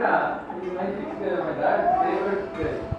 yeah, uh, my dad's favorite uh,